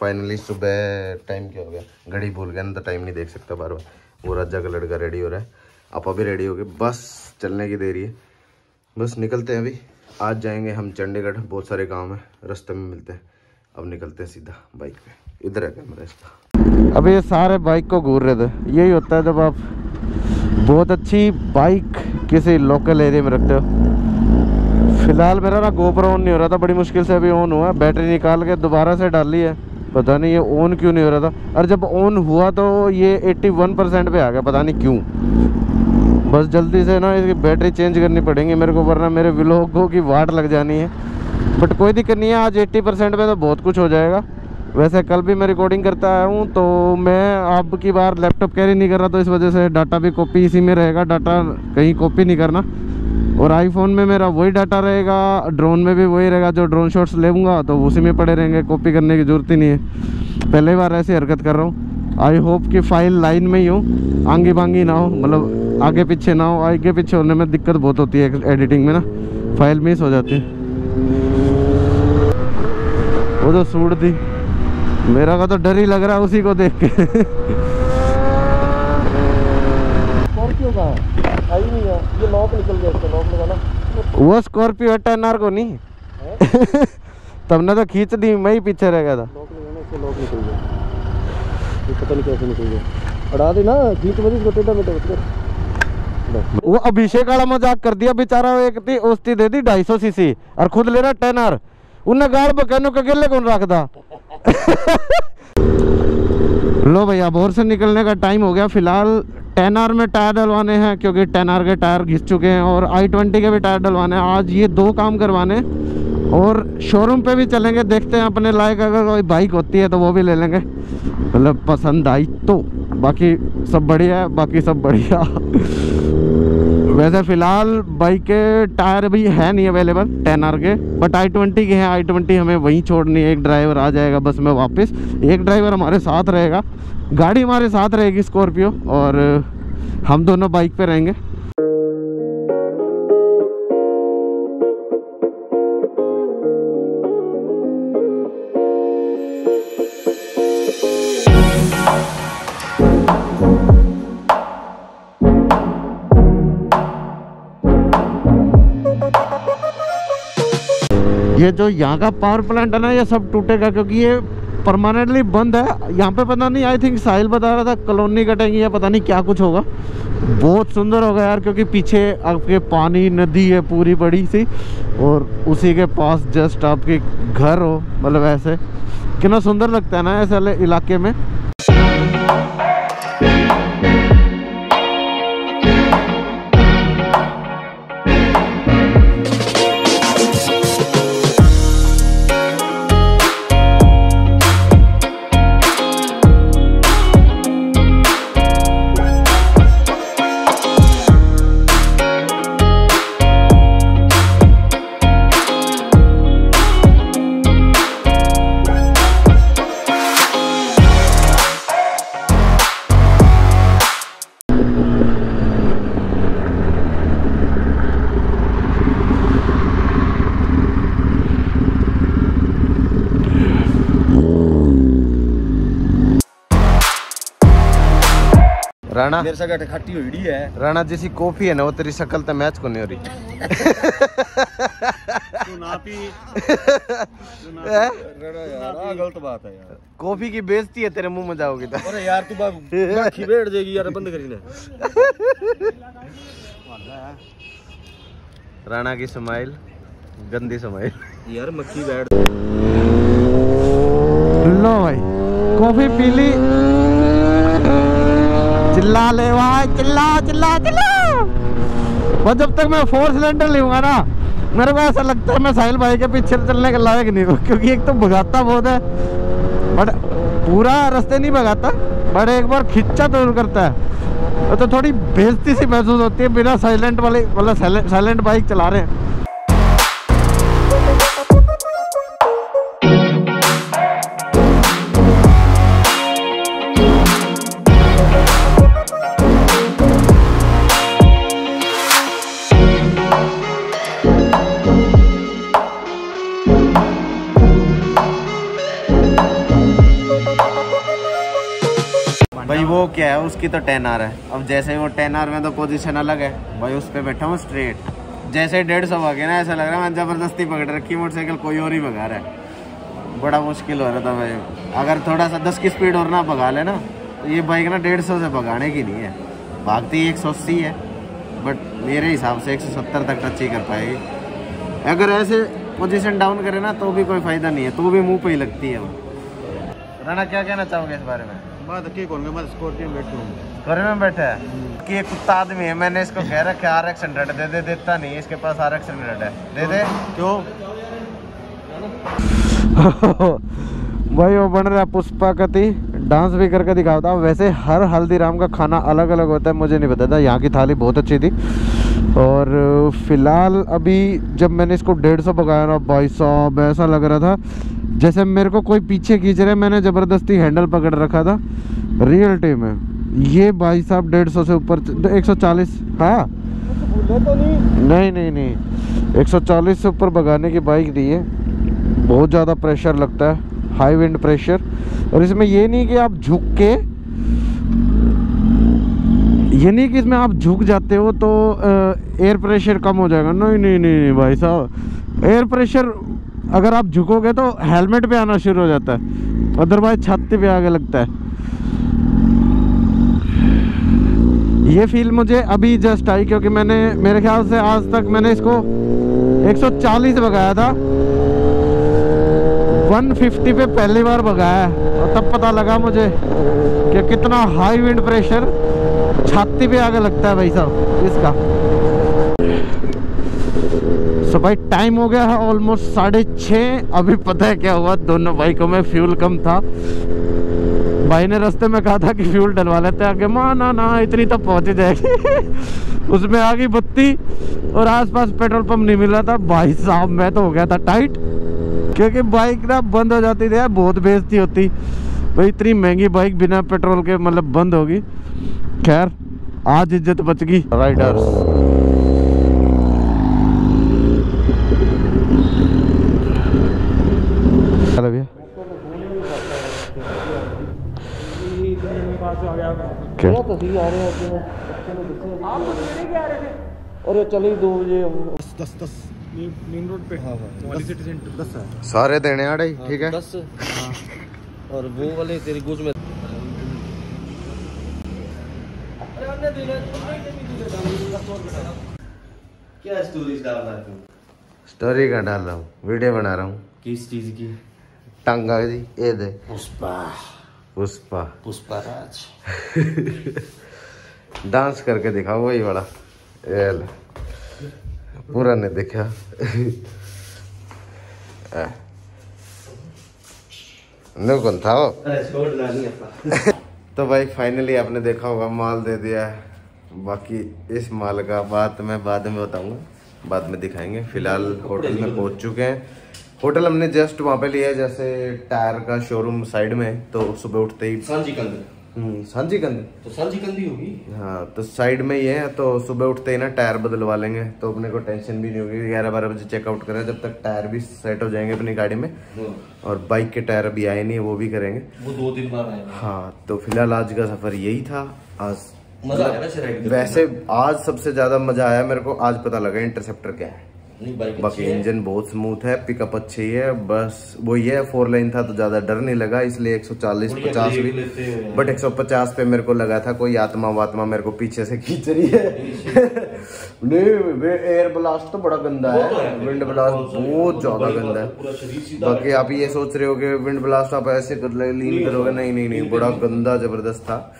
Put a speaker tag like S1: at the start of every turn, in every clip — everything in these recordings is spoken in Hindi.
S1: फाइनली सुबह टाइम क्या हो गया? घड़ी भूल गया ना तो टाइम नहीं देख सकता बार बार। वो राजा का लड़का रेडी हो रहा है। आप अभी रेडी हो गए बस चलने की देरी है। बस निकलते हैं अभी। आज जाएँगे हम चंडीगढ़, बहुत सारे काम है, रास्ते में मिलते हैं। अब निकलते हैं सीधा बाइक पे। इधर है कैमरा इसका। अभी ये सारे बाइक को घूर रहे थे। यही होता है जब आप बहुत अच्छी बाइक किसी लोकल एरिया में रखते हो। फ़िलहाल मेरा ना गोप्रो ऑन नहीं हो रहा था, बड़ी मुश्किल से अभी ऑन हुआ बैटरी निकाल के दोबारा से डाली है। पता नहीं ये ऑन क्यों नहीं हो रहा था। और जब ऑन हुआ तो ये 81 परसेंट पर आ गया, पता नहीं क्यों। बस जल्दी से ना इसकी बैटरी चेंज करनी पड़ेगी मेरे को, वरना मेरे व्लॉगों की वाट लग जानी है। बट कोई दिक्कत नहीं है, आज 80 परसेंट पे तो बहुत कुछ हो जाएगा। वैसे कल भी मैं रिकॉर्डिंग करता आया हूँ तो मैं अब की बार लैपटॉप कैरी नहीं कर रहा तो इस वजह से डाटा भी कॉपी इसी में रहेगा डाटा कहीं कॉपी नहीं करना। और आईफोन में मेरा वही डाटा रहेगा ड्रोन में भी वही रहेगा, जो ड्रोन शॉट्स लेऊँगा तो उसी में पड़े रहेंगे कॉपी करने की ज़रूरत ही नहीं है। पहले बार ऐसी हरकत कर रहा हूँ। आई होप कि फ़ाइल लाइन में ही हो, आंगी बांगी ना हो मतलब आगे पीछे ना हो, आगे पीछे होने में दिक्कत बहुत होती है एडिटिंग में ना फ़ाइल मिस हो जाती है। वो तो सूट थी मेरा का तो डर ही लग रहा है उसी को देख के।
S2: स्कॉर्पियो का? आई नहीं है। ये लॉक निकल गया इसका लॉक लगाना।
S1: वो स्कॉर्पियो टेन आर को नहीं। तब तो खींच दी मैं ही पीछे रह गया था।
S2: लॉक लगाना इससे लॉक निकल गया। ये पता नहीं कैसे निकल गया। अड़ा दे खींच बजे इसको टेढ़ा मेढ़ा उसको।
S1: वो अभिषेक वाला मज़ाक कर दिया बेचारा एक थी उसकी दे दी ढाई सौ सीसी। और खुद ले रहा टेन आर उन्हें गाड़ बकैनो अकेले कौन रखता? लो भैया बोर से निकलने का टाइम हो गया फ़िलहाल। टेन आर में टायर डलवाने हैं, क्योंकि टेन आर के टायर घिस चुके हैं और आई ट्वेंटी के भी टायर डलवाने हैं। आज ये दो काम करवाने और शोरूम पे भी चलेंगे, देखते हैं अपने लायक। अगर कोई बाइक होती है तो वो भी ले लेंगे। मतलब पसंद आई तो। बाकी सब बढ़िया है, बाकी सब बढ़िया। वैसे फ़िलहाल बाइक के टायर भी है नहीं available ten R K but I twenty K हैं आई ट्वेंटी हमें वहीं छोड़नी है, एक ड्राइवर आ जाएगा बस में वापस, एक ड्राइवर हमारे साथ रहेगा, गाड़ी हमारे साथ रहेगी स्कॉर्पियो और हम दोनों बाइक पे रहेंगे। ये जो यहाँ का पावर प्लांट है ना, ये सब टूटेगा क्योंकि ये परमानेंटली बंद है। यहाँ पे पता नहीं आई थिंक साहिल बता रहा था कॉलोनी कटेंगी या पता नहीं क्या कुछ होगा। बहुत सुंदर होगा यार, क्योंकि पीछे आपके पानी, नदी है पूरी बड़ी सी, और उसी के पास जस्ट आपके घर हो मतलब ऐसे। कितना सुंदर लगता है ना ऐसे इलाके में। राणा?
S2: मेरे से गट खट्टी हुई है।
S1: राणा जैसी कॉफ़ी है ना वो तेरी शक्ल तो मैच को नहीं हो रही।
S2: तू ना पी यार गलत बात है यार।
S1: कॉफ़ी की बेइज्जती है तेरे मुँह में जाओगी तो।
S2: अरे यार तू मक्खी बैठ जाएगी यार बंद करी ना।
S1: राणा की स्माइल गंदी स्माइल
S2: यार मक्खी बैठ
S1: लो भाई कॉफ़ी पी ली। चिल्ला ले भाई, चिल्ला चिल्ला चिल्ला। बस जब तक मैं फोर सिलेंडर लूँगा ना, मेरे को ऐसा लगता है मैं साहिल भाई के पीछे चलने के लायक नहीं हूँ, क्योंकि एक तो भगाता बहुत है, बट पूरा रास्ते नहीं भगाता, बट एक बार खिंचा तो करता है। तो थोड़ी बेजती सी महसूस होती है बिना साइलेंट वाले मतलब साइलेंट बाइक चला रहे हैं। वो क्या है, उसकी तो टेन आर है। अब जैसे ही वो टेन आर में तो पोजीशन अलग है। भाई, उस पर बैठा हूँ स्ट्रेट जैसे डेढ़ सौ भागे ना, ऐसा लग रहा है मैं ज़बरदस्ती पकड़ रखी, मोटरसाइकिल कोई और ही भगा रहा है। बड़ा मुश्किल हो रहा था भाई। अगर थोड़ा सा दस की स्पीड और ना भगा लेना तो ये बाइक ना डेढ़ सौ से भगाने की नहीं है। भागती एक सौ अस्सी है बट मेरे हिसाब से एक सौ सत्तर तक टच ही कर पाएगी। अगर ऐसे पोजीशन डाउन करे ना तो भी कोई फ़ायदा नहीं है तो भी मुँह पे ही लगती है वो। राणा, क्या कहना चाहोगे इस बारे में?
S2: मैं मैं स्कॉर्पियो में बैठूँ
S1: घर में बैठा है कि एक कुत्ता आदमी है मैंने इसको कह रखा है आर एक्स हंड्रेड दे दे देता नहीं इसके पास आर एक्स हंड्रेड है दे दे
S2: क्यों
S3: भाई वो बन रहा पुष्पा कति डांस भी करके दिखाता वैसे हर हल्दीराम का खाना अलग अलग होता है मुझे नहीं पता था। यहाँ की थाली बहुत अच्छी थी। और फ़िलहाल अभी जब मैंने इसको डेढ़ सौ पकाया ना भाई साहब ऐसा लग रहा था जैसे मेरे को कोई पीछे खींच रहे मैंने ज़बरदस्ती हैंडल पकड़ रखा था। रियलिटी में ये भाई साहब डेढ़ सौ से ऊपर, एक सौ चालीस हाँ।
S2: तो नहीं
S3: नहीं। नहीं नहीं 140 से ऊपर भगाने की बाइक दी है। बहुत ज़्यादा प्रेशर लगता है। हाई विंड प्रेशर और इसमें ये नहीं कि आप झुक के, ये नहीं कि इसमें आप झुक जाते हो तो एयर प्रेशर कम हो जाएगा। नहीं नहीं नहीं नहीं भाई साहब। एयर प्रेशर अगर आप झुकोगे तो हेलमेट पे आना शुरू हो जाता है। अदरवाइज़ छाती पे आगे लगता है। ये फील मुझे अभी जस्ट आई क्योंकि मैंने, मेरे ख्याल से आज तक मैंने इसको 140 भगाया था। 150 पे पहली बार भगाया और तब पता लगा मुझे कि कितना हाई विंड प्रेशर छाती पे आगे लगता है भाई साहब, इसका। भाई टाइम हो गया है ऑलमोस्ट साढ़े छः अभी पता है क्या हुआ? दोनों बाइकों में फ्यूल कम था। भाई ने रास्ते में कहा था कि फ्यूल डलवा लेते हैं आगे। माँ, ना ना, इतनी तो पहुँच जाएगी। उसमें आ गई बत्ती और आसपास पेट्रोल पंप नहीं मिल रहा था। भाई साहब, मैं तो हो गया था टाइट क्योंकि बाइक ना बंद हो जाती थी बहुत बेजती होती। भाई, इतनी महँगी बाइक बिना पेट्रोल के मतलब बंद होगी। खैर, आज इज़्ज़त बच गई। राइडर्स चलो भैया क्या
S2: क्या तस्वीर आ रहे हैं अपने बच्चे ने दिखे आप तो मेरे के आ रहे थे अरे चले दो बजे दस दस दस मेन रोड पे हाँ सिटी सेंटर दस
S1: सारे देने आड़े ठीक है?
S2: दस। हाँ। और वो वाले तेरी गोज में
S4: क्या स्टोरीज डाल रहा है तू?
S1: स्टोरी का डाल रहा हूँ वीडियो बना रहा हूँ।
S4: किस चीज़ की?
S1: टांगा जी ये दे।
S4: पुष्पा।
S1: पुष्पा।
S4: पुष्पा राज।
S1: डांस करके दिखाओ वही वाला। पूरा नहीं देखा। नो कौन था वो? तो भाई फाइनली आपने देखा होगा माल दे दिया है। बाकी इस माल का बात मैं बाद में बताऊँगा। बाद में दिखाएँगे। फ़िलहाल होटल में पहुँच चुके हैं। होटल हमने जस्ट वहाँ पे लिया है जैसे टायर का शोरूम साइड में है तो सुबह उठते ही
S4: सांझी
S1: हम्म, सांझी कंद।
S4: तो सांझी कंदी होगी?
S1: हाँ तो साइड में ही है तो सुबह उठते ही ना टायर बदलवा लेंगे तो अपने को टेंशन भी नहीं होगी। ग्यारह बारह बजे चेकआउट करें जब तक टायर भी सेट हो जाएँगे अपनी गाड़ी में।
S4: हाँ,
S1: और बाइक के टायर अभी आए नहीं है वो भी करेंगे।
S4: वो दो दिन बाद आएगा।
S1: हाँ तो फ़िलहाल आज का सफ़र यही था। आज
S4: मज़ा आया वैसे
S1: आज सबसे ज़्यादा मज़ा आया मेरे को आज पता लगा इंटरसेप्टर क्या है। बाकी इंजन बहुत स्मूथ है पिकअप अच्छी है बस वो ये फोर लाइन था तो ज़्यादा डर नहीं लगा इसलिए 140 50 भी। बट 150 पे मेरे को लगा था कोई आत्मा वात्मा मेरे को पीछे से खींच रही है। नहीं एयर ब्लास्ट तो बड़ा गंदा है। विंड ब्लास्ट बहुत ज़्यादा गंदा है। बाकी आप ये सोच रहे हो कि विंड ब्लास्ट आप ऐसे कर लीन करोगे? नहीं नहीं नहीं बड़ा गंदा ज़बरदस्त था।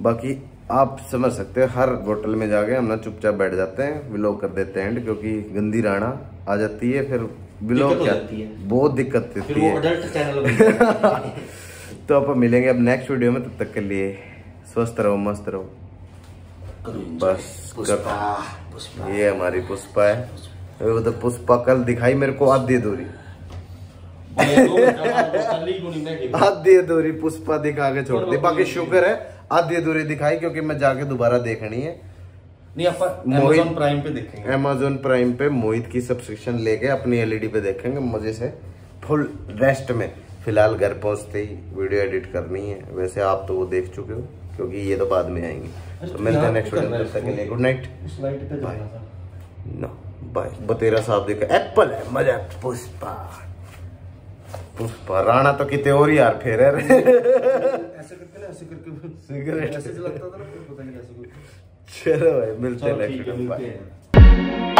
S1: बाकी आप समझ सकते हैं हर होटल में जाके हम ना चुपचाप बैठ जाते हैं विलोक कर देते हैं क्योंकि गंदी राणा आ जाती है फिर
S4: दिक्कत
S1: क्या?
S4: है।
S1: बहुत दिक्कत
S4: वो
S1: है। तो आप मिलेंगे अब नेक्स्ट वीडियो में तब तक के लिए स्वस्थ रहो मस्त रहो। बस
S4: पुष्पा पुष्पा।
S1: ये हमारी पुष्पा है। वो तो पुष्पा कल दिखाई मेरे को आधी अधूरी। आधी अधूरी पुष्पा दिखा के छोड़ दी। बाकी शुक्र है। आधी अधूरी दिखाई क्योंकि मैं जाके दोबारा देखनी है।
S4: नहीं अपन
S1: मोहित-
S4: Amazon प्राइम पे देखेंगे।
S1: अमेजोन प्राइम पे मोहित की सब्सक्रिप्शन लेके अपनी एलईडी पे देखेंगे। मज़े से फुल रेस्ट में फ़िलहाल घर पहुँचते ही वीडियो एडिट करनी है। वैसे आप तो वो देख चुके हो क्योंकि ये तो बाद में आएँगे। तो मिलते हैं नेक्स्ट वीडियो तक के लिए गुड नाइट नो बाय बतेरा साहब देखो एप्पल है मज़ा पुष्पा। राणा तो कितने और यार फेर है
S2: ऐसे करके ऐसे करके
S1: सिगरेट
S2: ऐसे चलाता था ना फिर पता नहीं कैसे
S1: चलो भाई हैं
S2: मिलते हैं।